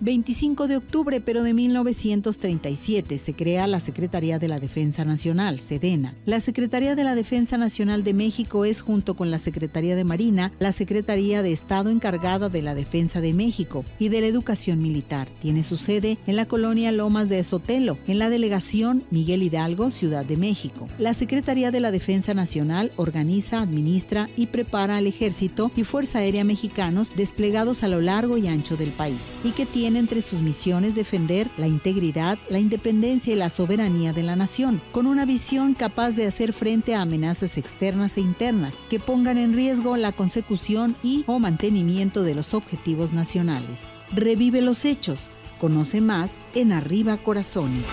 25 de octubre, pero de 1937, se crea la Secretaría de la Defensa Nacional, SEDENA. La Secretaría de la Defensa Nacional de México es, junto con la Secretaría de Marina, la Secretaría de Estado encargada de la Defensa de México y de la Educación Militar. Tiene su sede en la colonia Lomas de Sotelo, en la delegación Miguel Hidalgo, Ciudad de México. La Secretaría de la Defensa Nacional organiza, administra y prepara al Ejército y Fuerza Aérea mexicanos desplegados a lo largo y ancho del país y que tiene entre sus misiones defender la integridad, la independencia y la soberanía de la nación, con una visión capaz de hacer frente a amenazas externas e internas que pongan en riesgo la consecución y o mantenimiento de los objetivos nacionales. Revive los hechos. Conoce más en Arriba Corazones.